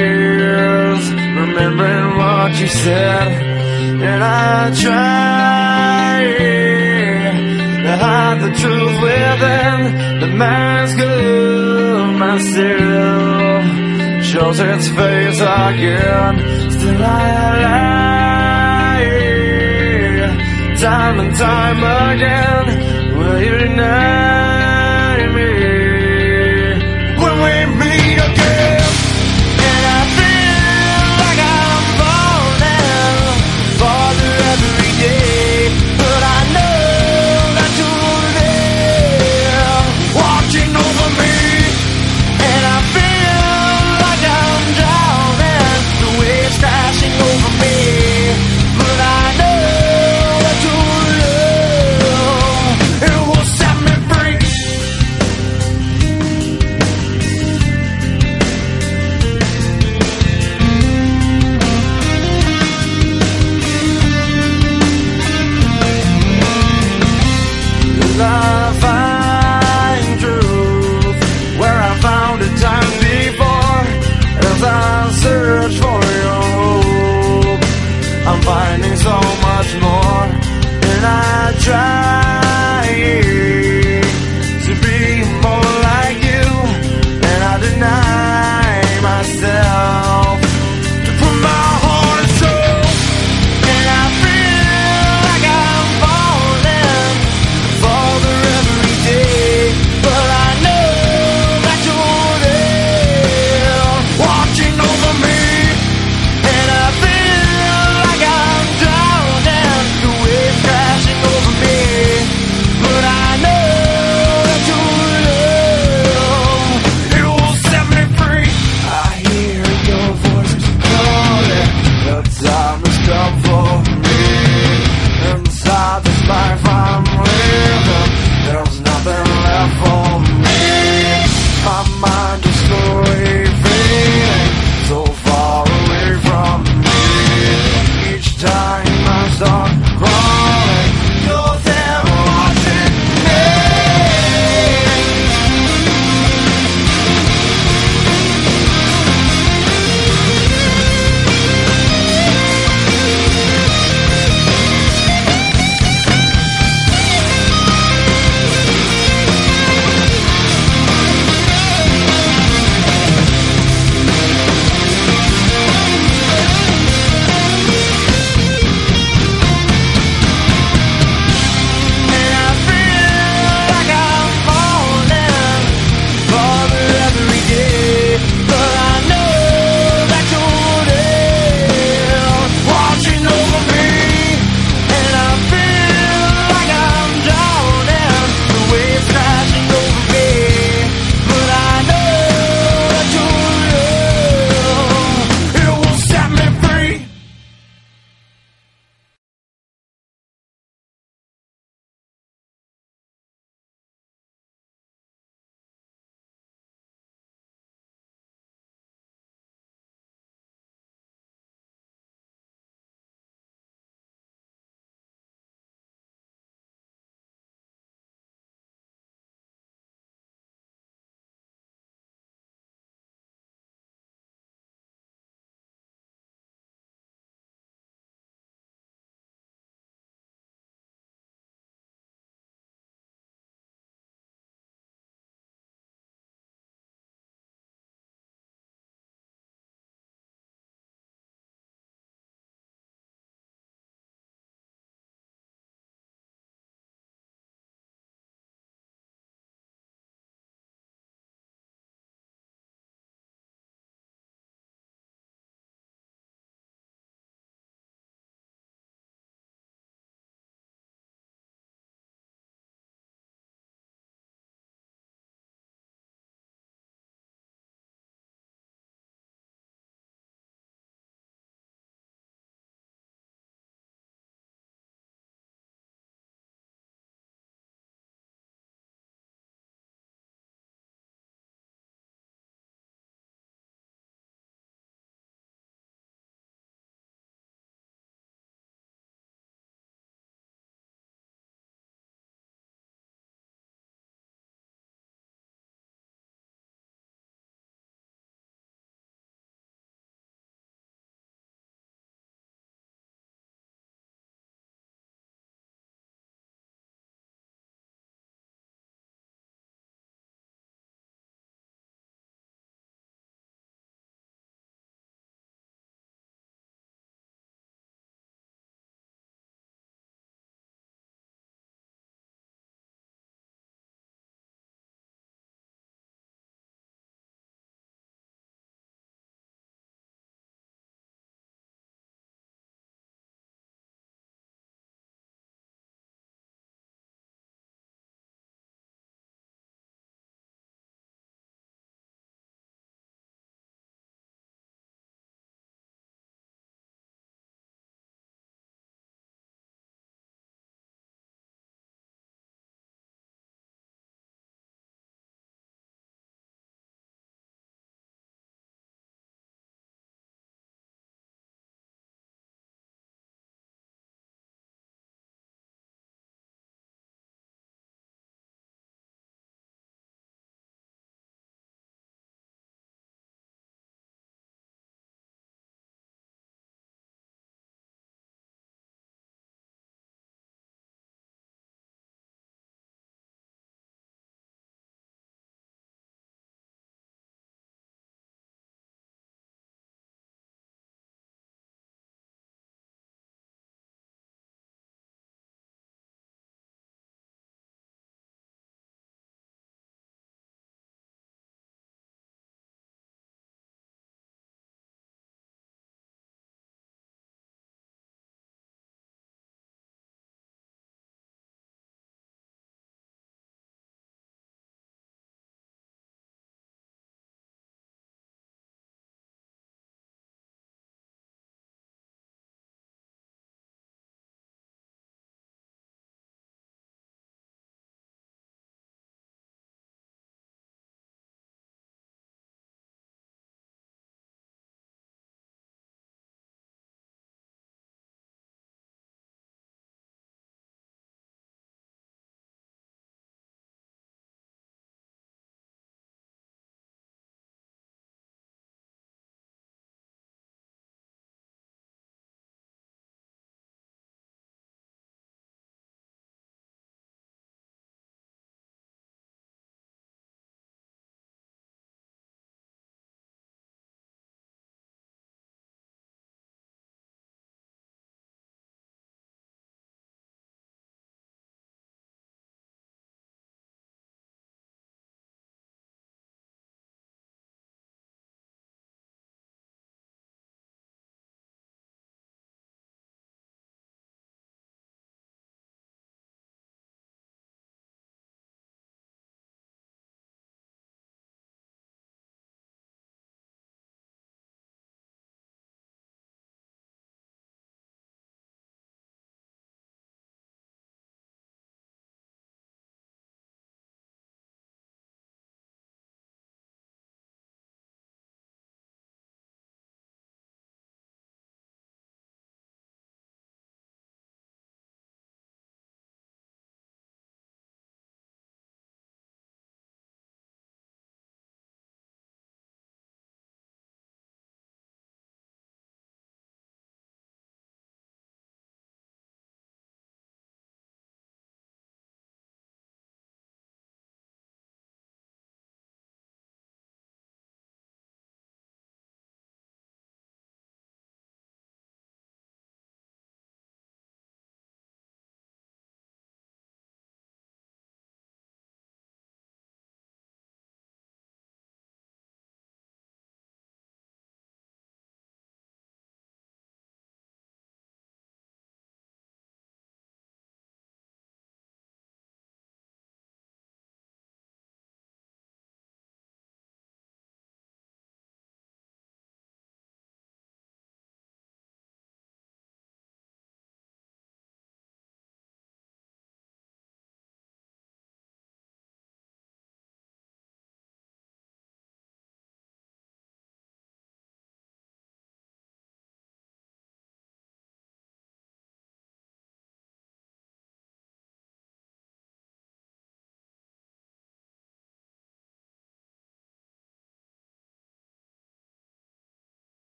years remembering what you said, and I try to hide the truth within the mask of myself. Shows its face again, still I lie, time and time again. Will you deny?